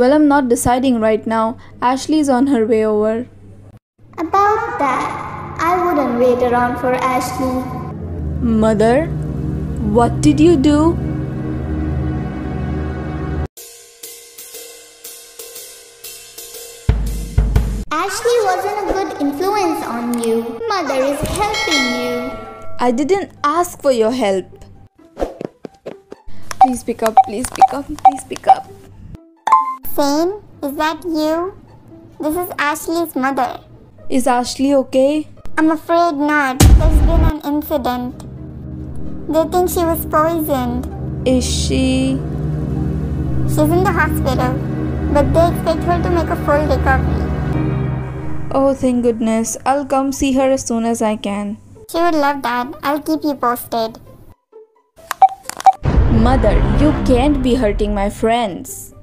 Well, I'm not deciding right now. Ashley's on her way over. About that, I wouldn't wait around for Ashley. Mother, what did you do? Ashley wasn't a good influence on you. Mother is helping you. I didn't ask for your help. Please pick up, please pick up, please pick up. Zane, is that you? This is Ashley's mother. Is Ashley okay? I'm afraid not. There's been an incident. They think she was poisoned. Is she. She's in the hospital, but they expect her to make a full recovery. Oh, thank goodness. I'll come see her as soon as I can. She would love that. I'll keep you posted. Mother, you can't be hurting my friends.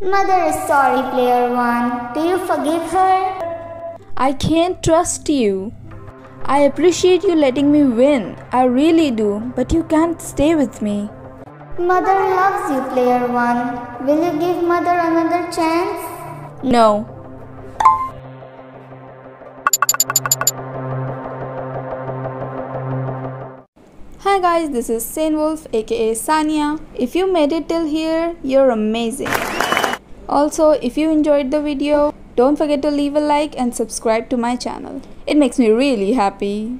Mother is sorry, player one. Do you forgive her? I can't trust you. I appreciate you letting me win. I really do, but you can't stay with me. Mother loves you, player one. Will you give mother another chance? No. Hi guys, this is Sane Wolf aka Sanya. If you made it till here, you're amazing. Also, if you enjoyed the video, don't forget to leave a like and subscribe to my channel. It makes me really happy.